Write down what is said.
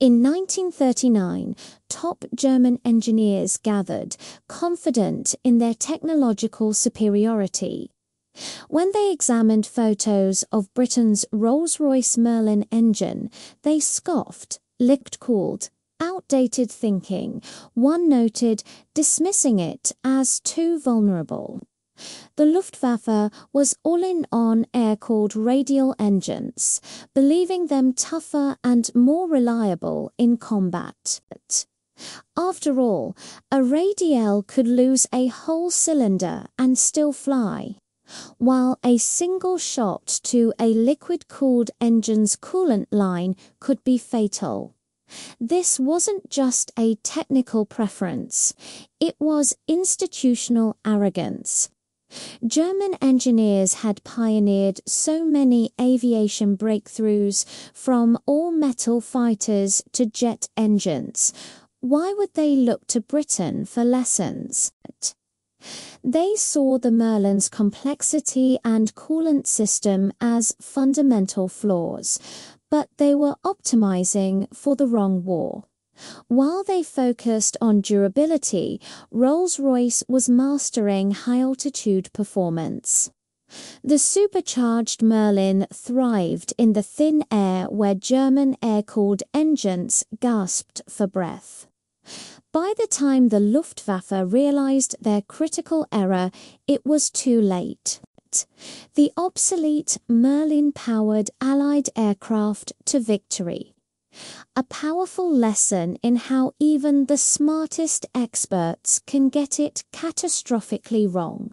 In 1939, top German engineers gathered, confident in their technological superiority. When they examined photos of Britain's Rolls-Royce Merlin engine, they scoffed, liquid-cooled, outdated thinking, one noted, dismissing it as too vulnerable. The Luftwaffe was all in on air-cooled radial engines, believing them tougher and more reliable in combat. After all, a radial could lose a whole cylinder and still fly while a single shot to a liquid-cooled engine's coolant line could be fatal. This wasn't just a technical preference, it was institutional arrogance. German engineers had pioneered so many aviation breakthroughs from all-metal fighters to jet engines. Why would they look to Britain for lessons? They saw the Merlin's complexity and coolant system as fundamental flaws, but they were optimizing for the wrong war. While they focused on durability, Rolls-Royce was mastering high-altitude performance. The supercharged Merlin thrived in the thin air where German air-cooled engines gasped for breath. By the time the Luftwaffe realized their critical error, it was too late. The obsolete Merlin powered Allied aircraft to victory. A powerful lesson in how even the smartest experts can get it catastrophically wrong.